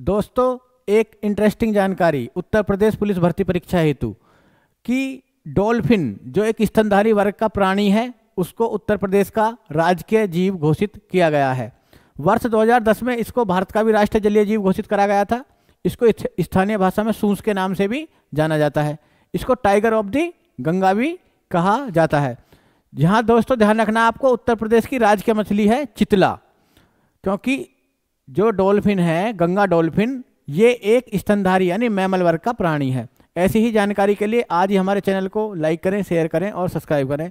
दोस्तों, एक इंटरेस्टिंग जानकारी। उत्तर प्रदेश पुलिस भर्ती परीक्षा हेतु। कि डॉल्फिन, जो एक स्तनधारी वर्ग का प्राणी है, उसको उत्तर प्रदेश का राजकीय जीव घोषित किया गया है। वर्ष 2010 में इसको भारत का भी राष्ट्रीय जलीय जीव घोषित करा गया था। इसको स्थानीय भाषा में सूस के नाम से भी जाना जाता है। इसको टाइगर ऑफ़ दी गंगा भी कहा जाता है। यहाँ दोस्तों, ध्यान रखना आपको, उत्तर प्रदेश की राजकीय मछली है चितला। क्योंकि जो डॉल्फिन है, गंगा डॉल्फिन, ये एक स्तनधारी यानी मैमल वर्ग का प्राणी है। ऐसी ही जानकारी के लिए आज ही हमारे चैनल को लाइक करें, शेयर करें और सब्सक्राइब करें।